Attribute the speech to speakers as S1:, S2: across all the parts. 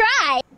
S1: try!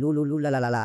S1: Lu lu lu la la la la.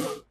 S2: Huh?